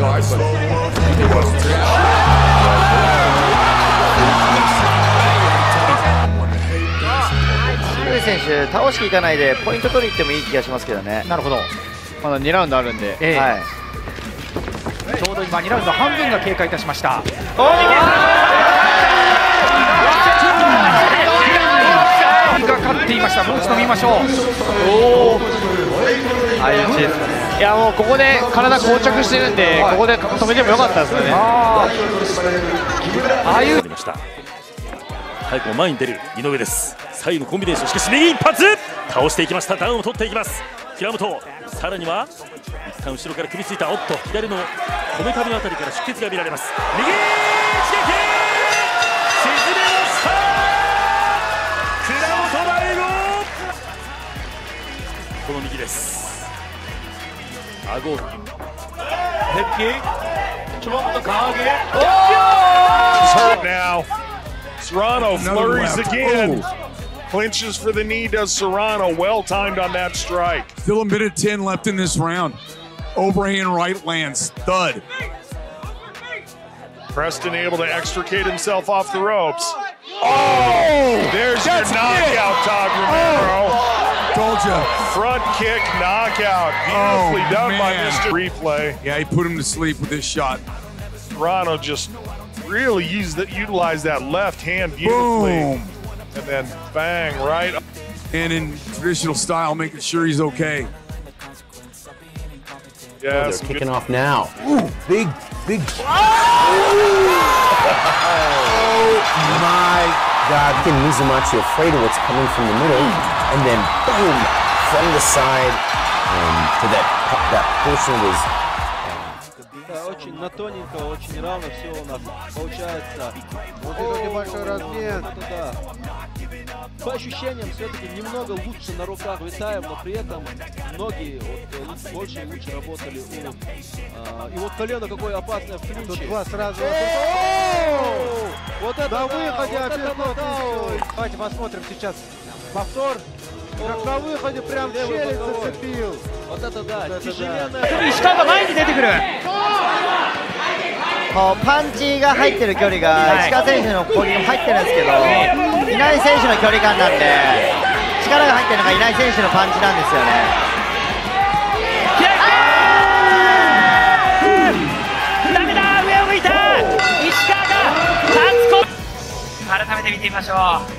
guard, but it was. ルイ選手、倒してい。かない。でポイント取りに行ってもい。い。気がしますけどね。なるほどまだ2ラウンドあるんで、ええはい。ちょうど今2ラウンド半分が経過い。たしましたが勝ってい。ましたもう一度見ましょうああい。う打ちですかね。いやもうここで体膠着してるんで、ここで止めてもよかったですよね。ああいう。ました早くも前に出る井上です。左右のコンビネーションしかし右一発。倒していきました。ダウンを取っていきます。平本。さらには一旦後ろから首ついたおっと左のこめかみのあたりから出血が見られます。右一撃。沈めました。 아고 헵기 주먹부터 강하게 oh! now Serrano flurries again oh. clinches for the knee does Serrano well timed on that strike still a minute 10 left in this round overhand right lands thud Preston able to extricate himself off the ropes. Oh! There's That's your knockout, it. Todd oh! Romero. Oh. Told you. Front kick knockout. Beautifully Oh, done by. Mr. Replay. Yeah, he put him to sleep with this shot. Serrano just really used that, utilized that left hand beautifully. Boom. And then bang, right And in traditional style, making sure he's okay. Yeah, They're kicking good- off now. Ooh, big, big. Oh my God! Can Mizumachi afraid of what's coming from the middle, and then boom from the side um, to that that portion of his очень на тоненько, очень равно все у нас получается. Вот это небольшой размен. Это да. По ощущениям все-таки немного лучше на руках витаем, но при этом ноги вот, э, больше и лучше работали у... а, и вот колено какое опасное в клинче. Тут два сразу. Вот это На выходе вот опять. Давайте посмотрим сейчас повтор. Как О, на выходе прям левый челюсть боковой. зацепил. Вот это да, Вот это да. тяжеленная... 石川が前に出てくるこうパンチが入ってる距離が石川選手の攻撃も入ってるんですけど、稲井選手の距離感なんで、力が入ってるのが稲井選手のパンチなんですよね。ダメだ上を向いた石川が勝つこ改めて見てみましょう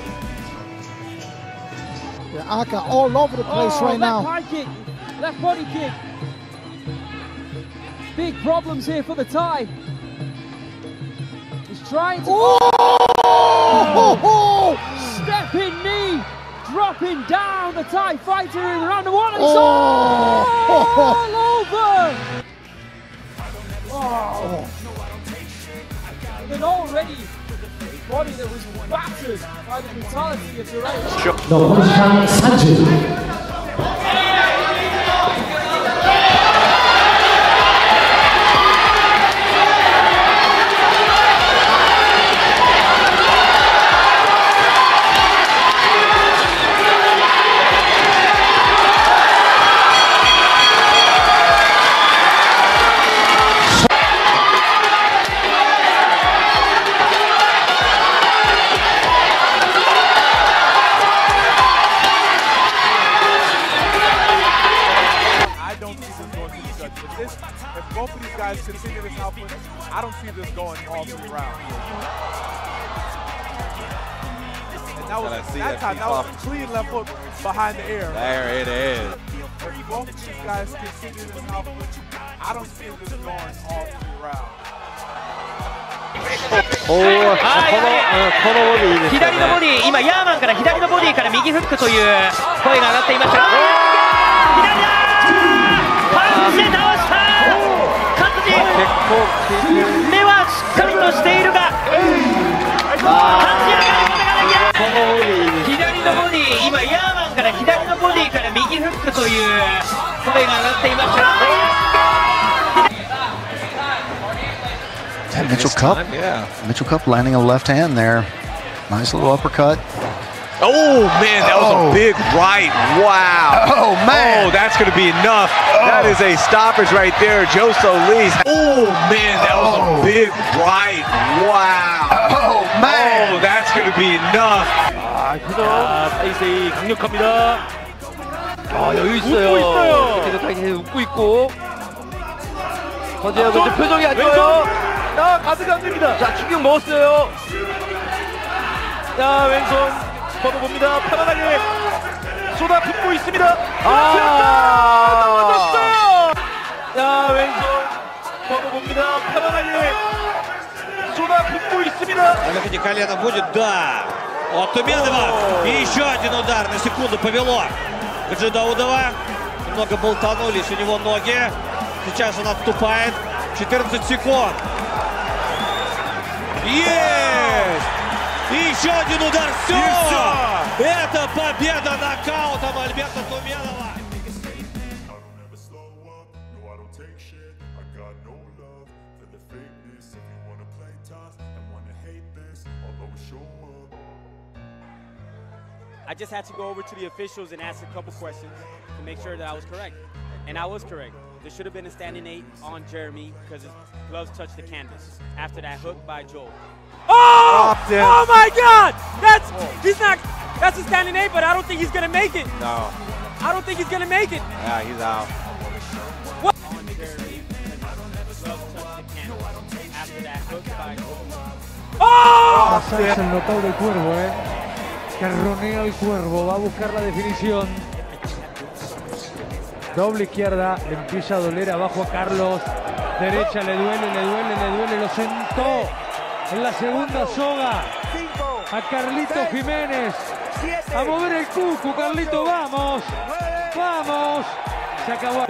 Aka all over the place oh, right now. high kick, left body kick. Big problems here for the Thai. He's trying to. Oh! Stepping knee, dropping down the Thai fighter in round one. And it's all, all over. Oh. And already, body that was battered by the brutality of Durant. I behind the ear. There it is. If both of these guys continue this output, I don't see this going all three rounds. おお、この、このボディいいですよ左のボね。ディ今ヤーマンから左のボディから右フックという声が上がっていました Mitchell Cup. Yeah. Mitchell Cup landing a left hand there. Nice little uppercut. Oh, man, that oh. was a oh. big right. Wow. Oh, man. Oh, that's going to be enough. Oh. That is a stoppage right there. Joe Solis. Oh, man, that was oh. a big right. Wow. Oh, man. Oh, that's going to be enough. 아, 여유 있어요. 웃고 있어요. 그래서 사이세이 웃고 있고. 서재혁 이제 표정이 안 좋아요. 야, 가드가 안 됩니다. 자, 충격 먹었어요. 자, 왼손 뻗어봅니다. 편안하게 쏟아 붓고 있습니다. 아. 넘어졌어요. 자, 왼손 뻗어봅니다. 편안하게 쏟아 붓고 있습니다. Видите, колено будет, да. От Туменова. И еще один удар. На секунду повело. Гаджи Даудова. Немного болтанулись у него ноги. Сейчас он отступает. 14 секунд. Есть! И еще один удар. Все! Это победа нокаутом Альберта Туменова. I just had to go over to the officials and ask a couple questions to make sure that I was correct. And I was correct. There should have been a standing eight on Jeremy because his gloves touched the canvas after that hook by Joel. Oh! Oh my God! That's he's not. That's a standing eight, but I don't think he's gonna make it. No. I don't think he's gonna make it. Yeah, he's out. What? On Jeremy because his gloves touched the canvas after that hook by Joel. Oh! Carronea el cuervo, va a buscar la definición. Doble izquierda, le empieza a doler abajo a Carlos. Derecha le duele, le duele, le duele, lo sentó en la segunda soga a Carlito Jiménez. A mover el cucu, Carlito, vamos, vamos. Se acabó.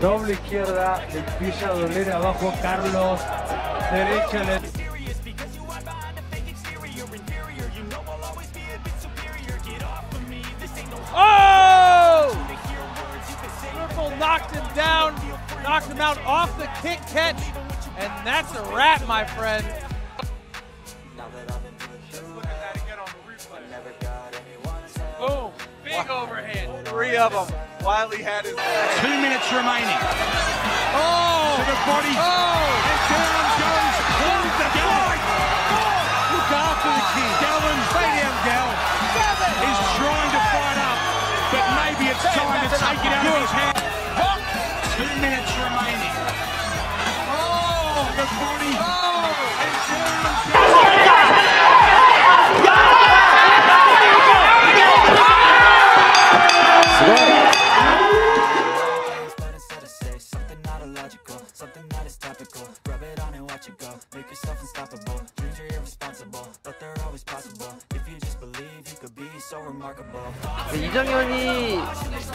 Doble izquierda, le empieza a doler abajo a Carlos. Derecha le... Oh! Triple knocked him down, knocked him out off the kick catch, and that's a wrap, my friend. Boom, big overhand. Three of them. Wiley had his. Two minutes remaining. Oh! To the body. Oh! And down goes Hold the fight. Look after the kid. It's time to take it out of his hand. Two minutes remaining. Oh, the body. Oh. And down 이정현이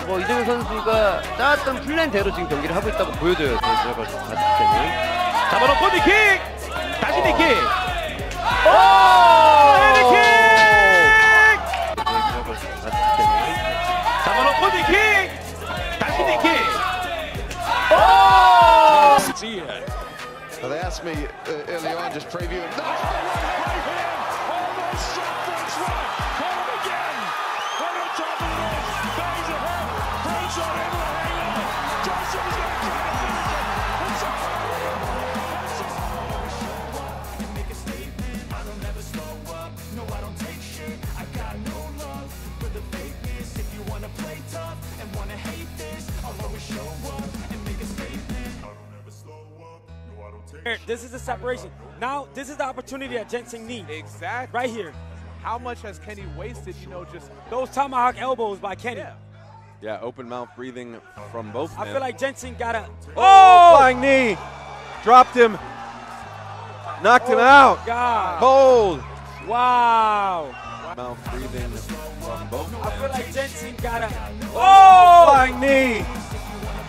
뭐 이정현 선수가 짜왔던 플랜대로 지금 경기를 하고 있다고 보여줘요. 제가 봤을 때는. 잡아놓고 니킥! 다시 니킥! 오! 헤드킥! 제가 봤을 때는. 잡아놓고 니킥! 다시 니킥! 오! Now they asked me early on, just previewing. This is the separation. Now, this is the opportunity that Jensen needs. Exactly. Right here. How much has Kenny wasted, you know, just Those tomahawk elbows by Kenny. Yeah, open mouth breathing from both I men. feel like Jensen got a. Oh, oh! flying knee. Dropped him. Knocked him Oh, out. God. Cold. Wow. Mouth breathing from both I feel like Jensen got a. Oh, oh! flying knee.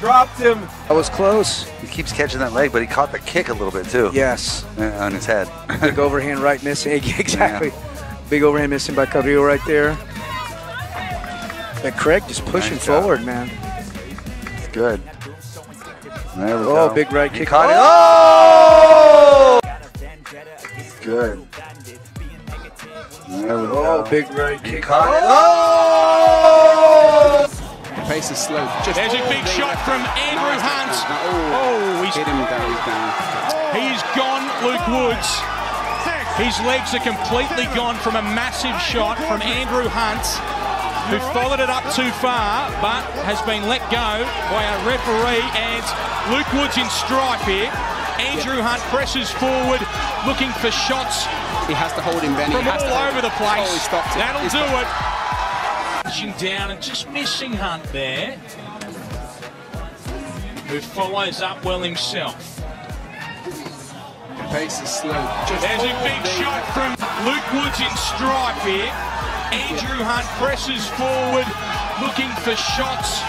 Dropped him. That was close. He keeps catching that leg, but he caught the kick a little bit too. Yes. On his head. Big overhand right missing. Exactly. Big overhand missing by Carrillo right there. But Craig just pushing Nice job. forward, man. Good. There we Oh, go. big right He kick. Caught it. Oh! Good. There we Oh, big right kick. Oh! oh! Pace is slow. Just There's a big shot from Andrew Hunt. Oh, he's hit him down. He's down. He's gone, Luke Woods. His legs are completely gone from a massive shot from Andrew Hunt, who followed it up too far, but has been let go by a referee. And Luke Woods in strife here. Andrew Hunt presses forward, looking for shots He has to hold him, Benny. from he has all to over the place. Oh, he stopped it. That'll He do stopped it. Pushing down and just missing Hunt there, who follows up well himself. The Pace is slow. Just There's a big shot from Luke Woods in strife here. Andrew Hunt presses forward, looking for shots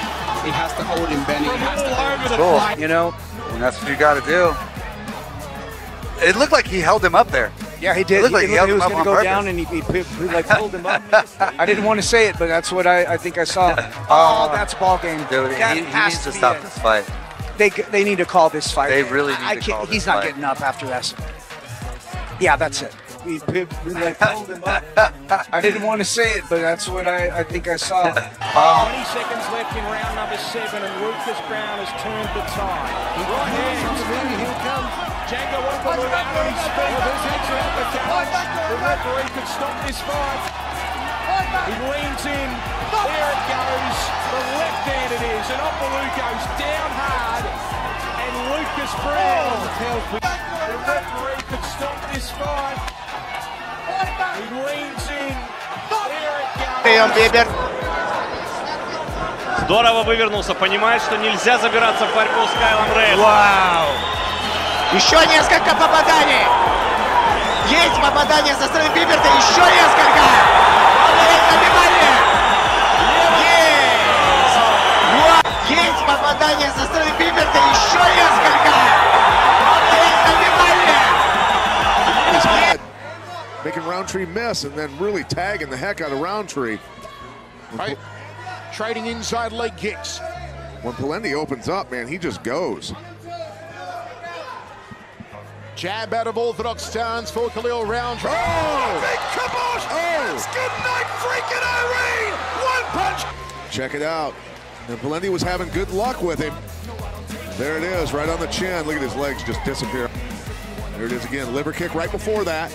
He has to hold him, Benny. He has to all hold over him. the Cool. place. You know, and that's what you got to do. It looked like he held him up there. Yeah, he It did. looked like he, he he was going to go purpose. down, and he, he, he like pulled him up. I didn't want to say it, but that's what I, I think I saw. Oh, that's ball game. Dude, That he, he has needs to be stop it. this fight. They they need to call this fight. They really need I to can't- call He's this not fight. getting up after that. Yeah, that's it. He, he, he like pulled him up. I didn't want to say it, but that's what I, I think I saw. 20 seconds left in round number seven, and Lucas Brown has turned the tide. Right here, here comes Django out on his out the challenge. The referee could stop this fight. He leans in. There it goes. The left hand it is, and Opaloo goes down hard. And Lucas Brown tells me the referee could stop this fight. He leans in. There it goes. Прием, Бибер. Здорово вывернулся, понимает, что нельзя забираться в борьбу с Кайлом Рейном. Вау! Еще несколько попаданий. Есть попадание со стороны Пиперта. Еще несколько. Поворот добивание. Есть. Вот. Есть попадание со стороны Пиперта. Еще несколько. Поворот добивание. Making Rountree miss and then really tagging the heck out of Rountree. Right. Trading inside leg kicks. When Palendi opens up, man, he just goes. Jab out of orthodox stance for Khalil Rountree. Oh! oh! Big kibosh! Oh! Good night, freaking Irene! One punch! Check it out. And Palendi was having good luck with him. There it is, right on the chin. Look at his legs just disappear. There it is again. Liver kick right before that.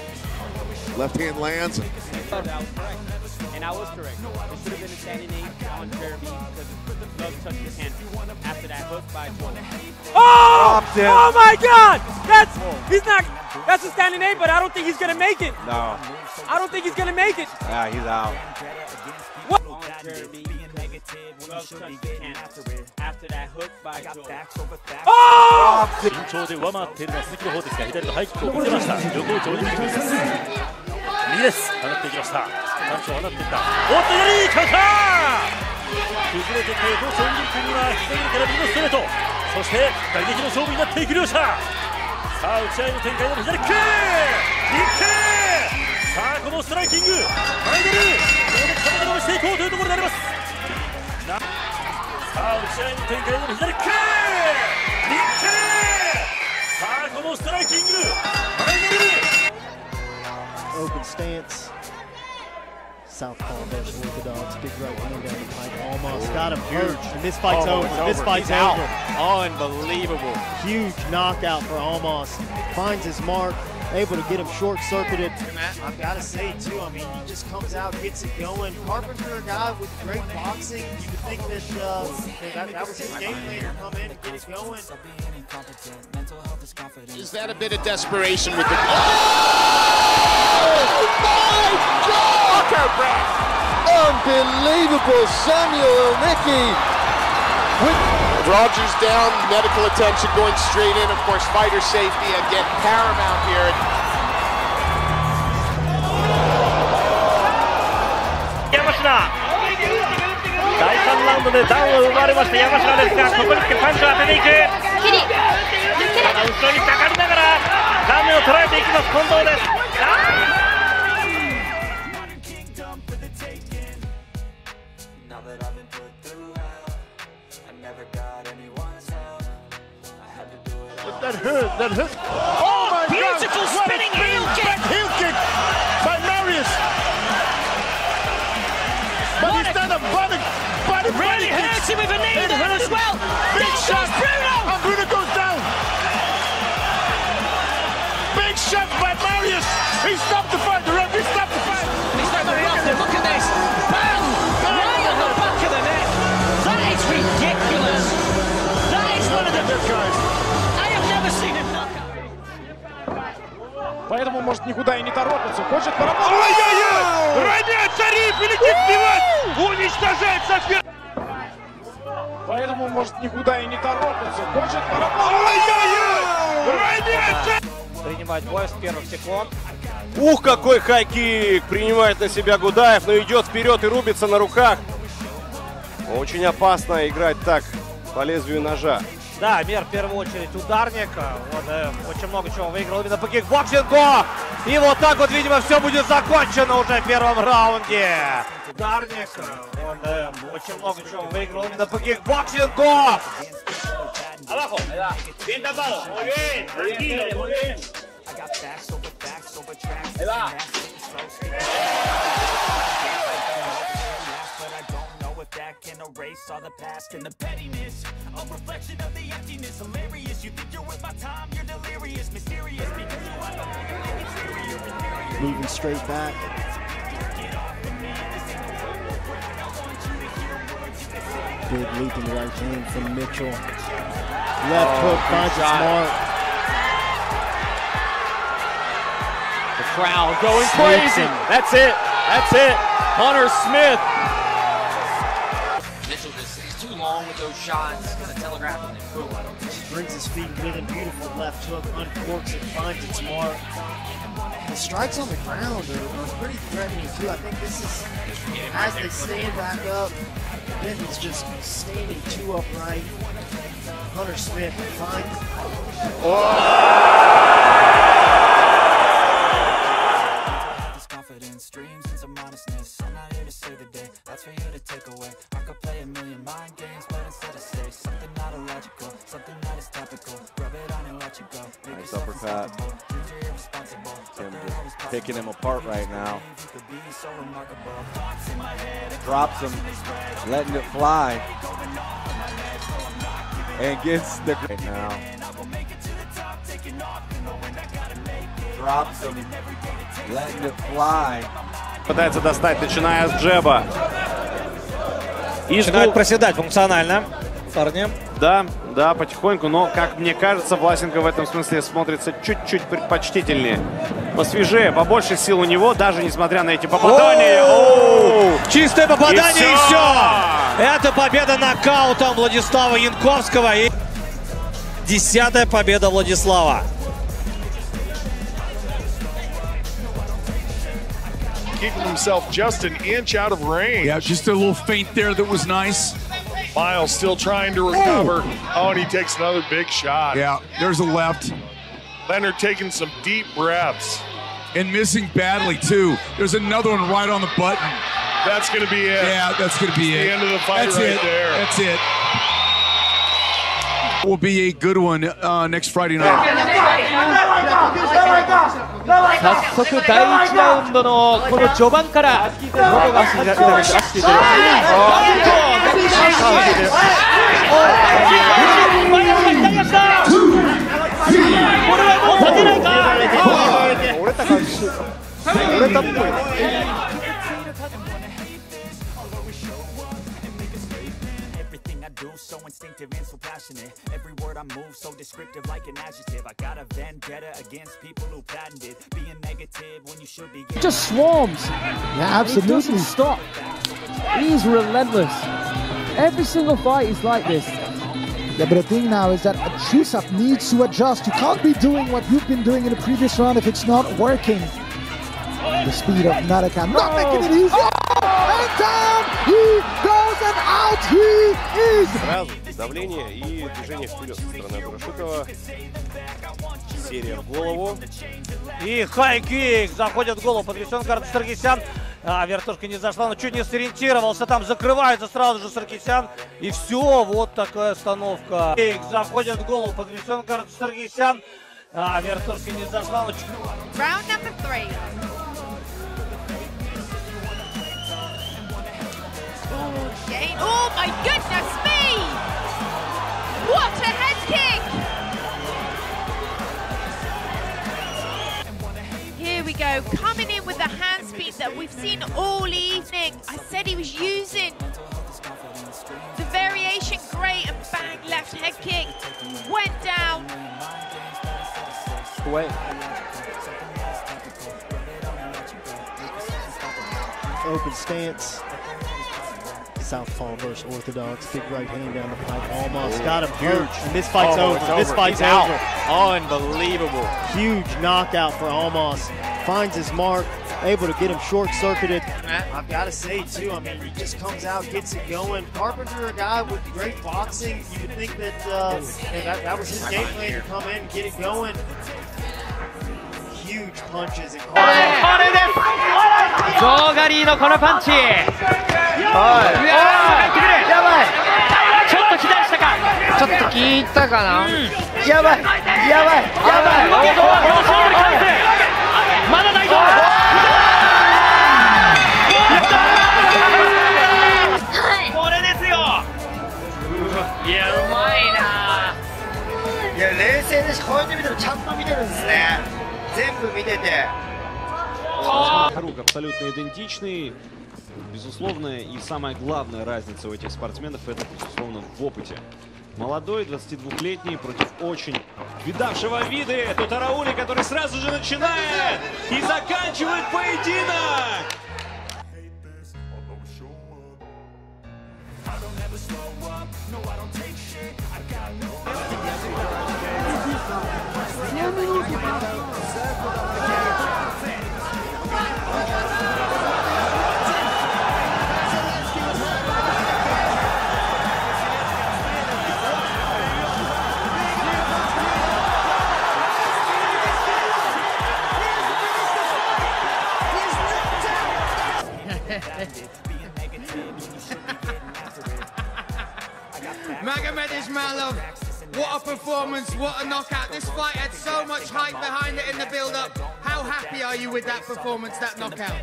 Left hand lands That was correct. And I was correct. It should have been a standing eight on Jeremy because the glove touched his hand after that hook by Joel. Oh! Dropped it. Oh my God! That's he's not. That's a standing eight, but I don't think he's gonna make it. No. I don't think he's gonna make it. Yeah, he's out. What? On Jeremy because glove touched his hand after that hook by Joel. 身長で上回っているのは鈴木の方ですが左のハイキックを見せました横内を握っています 右です。放っていきました。パンチを放っていった。おっと左カウンター。崩れてきた横内を握ってには左から右のストレート。そして打撃の勝負になっていく両者。さあ打ち合いの展開での左キック一気さあこのストライキング。前出るここで体伸ばしていこうというところになります。さあ打ち合いの展開での左キック一気さあこのストライキング。Open stance. Southpaw versus Orthodox. Big right hand down the pipe. Almost got him Huge. And this fight's Oh, over. This over. fight's He's out. over. Unbelievable. Huge knockout for Almas. Finds his mark. Able to get him short circuited. I've got to say, too, I mean, he just comes out, gets it going. Carpenter, a guy with great boxing. You would think that uh, that, that was his game plan to come in and get it going. Is that a bit of desperation with the. Unbelievable, Samuel Nicky. Rogers down, medical attention going straight in. Of course, fighter safety again paramount here. 山下第3ラウンドでダウンを奪われました山下ですがここに来てパンチを当てていくただ 後ろに下がりながらラメを捉えていきます近藤ですだ that hurt. That hurt. Oh, oh, my beautiful God. spinning heel kick. heel kick by Marius. But what he's done a body, body really hurts him with a knee there as well. Big shot. Bruno. Поэтому, может, никуда и не торопится. Хочет поработать. Ой-ой-ой! Ранее Шариф летит вбивать! Уничтожает соперника! Поэтому, может, никуда и не торопится. Хочет поработать. Ой-ой-ой! Ранее Принимать бой с первых секунд. Ух, какой хайкик! Принимает на себя Гудаев, но идет вперед и рубится на руках. Очень опасно играть так по лезвию ножа. Да, Мер в первую очередь ударник. Он э, очень много чего выиграл именно по кикбоксингу. И вот так вот, видимо, все будет закончено уже в первом раунде. Ударник. Он э, очень много чего выиграл именно по кикбоксингу. Abajo. Bien bien, tranquilo, muy bien. Ahí. Erase all the past and the pettiness A reflection of the emptiness Hilarious, you think you're worth my time You're delirious, mysterious Because you are no inferior, inferior Moving straight back. Big leaping right hand from Mitchell. Left Oh, hook good finds its mark. The crowd going Snakes crazy. That's it. That's it. Hunter Smith. With him. Beautiful left hook. Uncorks it. Finds its mark. The strikes on the ground are, are pretty threatening too. I think this is as they stand back up. Benton's just standing too upright. Hunter Smith finds. This Nice uppercut. Tim just picking him apart right now. Drops him, letting it fly. And gets the right now. Drops him, letting it fly. Пытается достать, начиная с джеба. И Начинают Ну, проседать функционально парни. Да, да, потихоньку, но, как мне кажется, Власенко в этом смысле смотрится чуть-чуть предпочтительнее. Посвежее, побольше сил у него, даже несмотря на эти попадания. Оу! Чистое попадание и И все! Это победа нокаутом Владислава Янковского. И десятая победа Владислава. Keeping himself just an inch out of range. Yeah, just a little feint there that was nice. Miles still trying to recover. Oh, and he takes another big shot. Yeah, there's a left. Leonard taking some deep breaths. And missing badly, too. There's another one right on the button. That's going to be it. Yeah, that's going to be It's it. the end of the fight that's right it. there. That's it. Will be a good one uh, next Friday night. 早速第1ラウンドのこの序盤から喉が走り出して出している。 折れた感じ。折れたっぽい。So instinctive and so passionate. Every word I move so descriptive like an adjective. I got a vendetta against people who patented being negative when you should be. He just swarms. Yeah, He doesn't stop. He's relentless. Every single fight is like this. Yeah, but the thing now is that Chusap needs to adjust. You can't be doing what you've been doing in the previous round if it's not working. The speed of Narakan, not making it easy. Oh, and down he goes and out he is. Сразу давление и движение вперед со стороны Абрашитова. Серия в голову. И хай-кик заходит в голову. Подвесен карт Саркисян. А, вертушка не зашла, но чуть не сориентировался. Там закрывается сразу же Саркисян. И все, вот такая остановка. Кик заходит в голову. Подвесен карт Саркисян. А, вертушка не зашла, но чуть... Oh. Oh, my goodness me! What a head kick! Here we go, coming in with the hand speed that we've seen all evening. I said he was using the variation great and bang left head kick. Went down. Away. Open stance. Southpaw versus orthodox. Big right hand down the pipe. Almost got him hurt. And this fight's Oh, over. it's This fight's He's out. Unbelievable. Huge knockout for Almas. Finds his mark. Able to get him short circuited. I've got to say, too, I mean, he just comes out, gets it going. Carpenter, a guy with great boxing. You would think that uh, hey, that, that was his game plan to come in and get it going. Huge punches and ゾーガリーのこのパンチ。はい。うわーやばい。ちょっと左下か。ちょっと効いたかな。やばい。やばい。やばい。おーどうどうシングル返す。まだ大丈夫。これですよ。いやうまいな。いや冷静でしこうやって見てるちゃんと見てるんですね全部見てて Рук абсолютно идентичный. Безусловно, и самая главная разница у этих спортсменов это, безусловно, в опыте. Молодой, 22-летний, против очень видавшего виды Тутараули, который сразу же начинает и заканчивает поединок! Magomed with that performance, that knockout?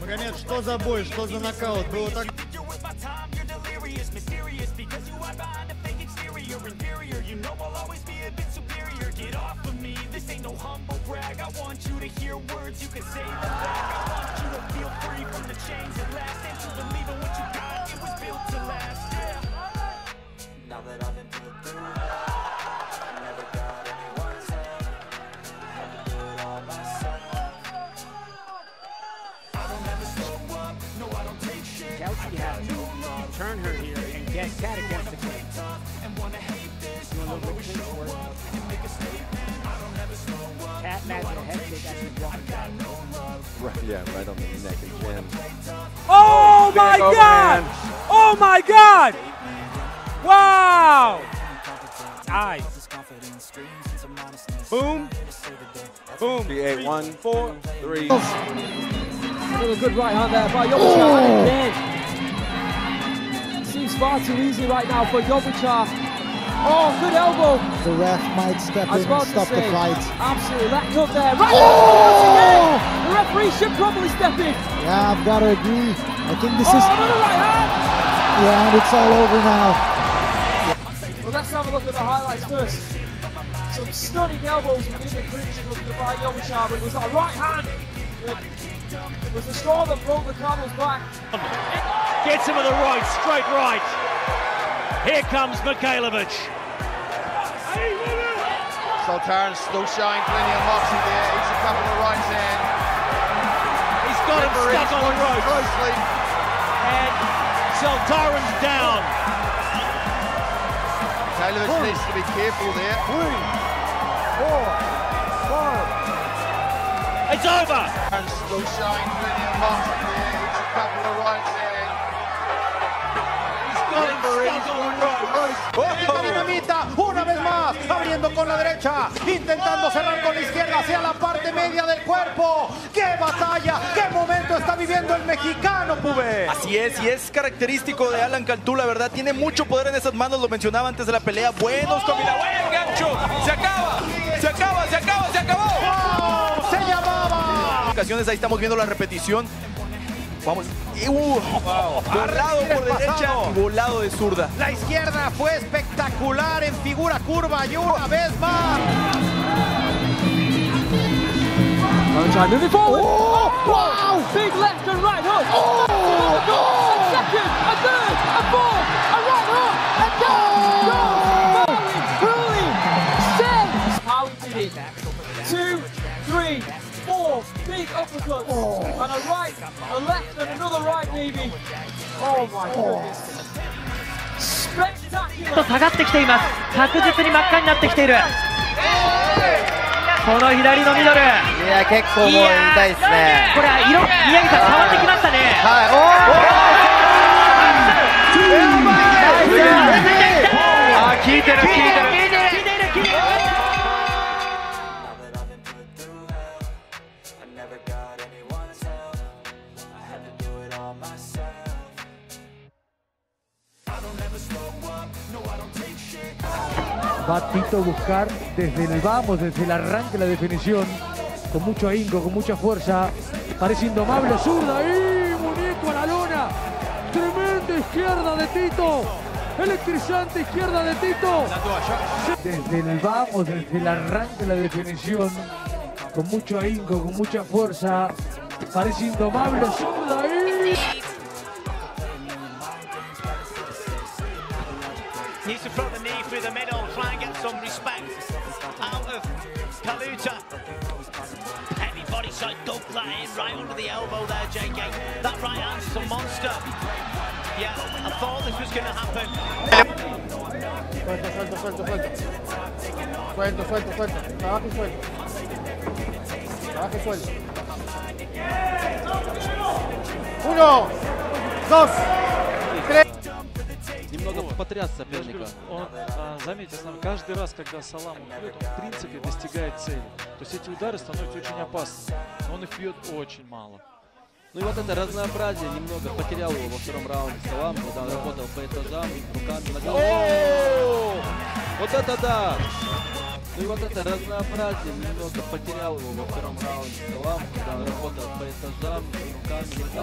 Магомед, что за бой, что за нокаут? Было так... here and get Cat against the cage. Do a little bit of clinch work. Cat magic head kick as she walks back. Right, yeah, right on the neck and chin. Oh my Big god! overhand. Oh my god! Wow! Eyes. Boom. Boom. Eight, one, four, three. Another good right hand there by Yobichar. And again, seems far too easy right now for Yobichar. Oh, good elbow. The ref might step in and to stop the fight. Absolutely, wrapped up there. Right Oh! again. The referee should probably step in. Yeah, I've got to agree. I think this oh, is. another right hand. Yeah, and it's all over now. Well, let's have a look at the highlights first. Some stunning elbows within the clinch from by Yobichar, but it was that right hand that was the straw that broke the camel's back. Gets him with the right, straight right. Here comes Mikhailovich. Sultan still showing plenty of moxie there. He's a couple of rights in. He's got him stuck on the ropes. Closely. And Sultaran's down. Mikhailovich needs to be careful there. Three, four, five. It's over. And still showing plenty of moxie there. He's a couple of rights dinamita, una vez más, abriendo con la derecha, intentando cerrar con la izquierda hacia la parte media del cuerpo. ¡Qué batalla! ¡Qué momento está viviendo el mexicano, Pube! Así es, y es característico de Alan Cantú, la verdad, tiene mucho poder en esas manos, lo mencionaba antes de la pelea, buenos combinados, buen gancho, se acaba, se acaba, se acaba, se acabó. ¡Se llamaba! ocasiones ahí estamos viendo la repetición. Vamos. Uh, volado por derecha y volado de zurda. La izquierda fue espectacular en figura curva y una vez más. Valentine moving forward. Oh, wow! Big left and right hook. Oh, goal! Big uppercuts. And a right, a left, and another right, maybe. Oh my goodness. ちょっ Spectacular. と下がってきています確実に真っ赤になってきているこの左のミドルいや結構もう痛いですねこれは色宮城さん変わってきましたねあー、効いてる、効いてる。効いてる Va Tito buscar desde el vamos, desde el arranque, la definición, con mucho ahínco, con mucha fuerza. Parece indomable, zurda, ¡y muñeco a la lona! Tremenda izquierda de Tito, electrizante izquierda de Tito. Desde el vamos, desde el arranque, la definición, con mucho ahínco, con mucha fuerza. Parece indomable, zurda, the knee through the middle, try and get some respect out of Kaluta. Heavy body shot, dug that in right under the elbow there, JK. That right hand's a monster. Yeah, I thought this was going to happen. Suelto, suelto, suelto, suelto. Suelto, suelto, suelto. Uno, dos. Немного потряс соперника. Он, а, заметьте, каждый раз, когда Салам бьет, он в принципе достигает цели. То есть эти удары становятся очень опасными. Но он их бьет очень мало. Ну и вот это разнообразие немного потерял его во втором раунде Салам, когда он работал по этажам, руками на голову. Вот это да! Ну и вот это разнообразие немного потерял его во втором раунде Салам, когда он работал по этажам, руками на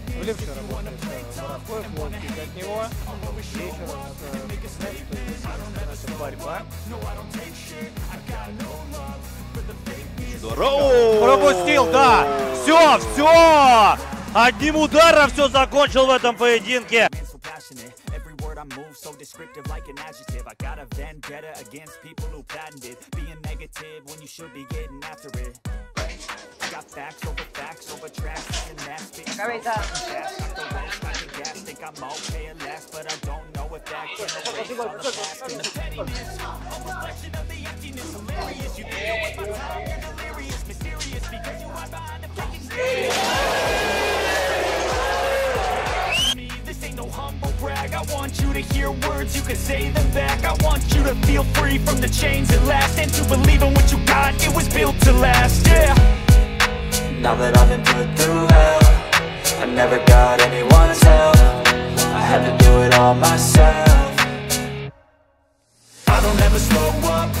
В левше работает Воронков, локтик от него. Вечером это борьба. Пропустил, да. Все, все. Одним ударом все закончил в этом поединке. I move so descriptive like an adjective. I got a vendetta against people who patented being negative when you should be getting after it. Got facts over facts over tracks and that's big. Cabeza. Gas, think I'm okay at last, but I don't know if that can erase all the past and the pettiness. A reflection of the emptiness, hilarious. You think you're what's behind, you're delirious, mysterious because you hide behind a fucking This ain't no humble brag. I want you to hear words, you can say them back. I want you to feel free from the chains at last and to believe in what you got. It was built to last, yeah. Now that I've been put through hell I never got anyone's help. I had to do it all myself. I don't ever slow up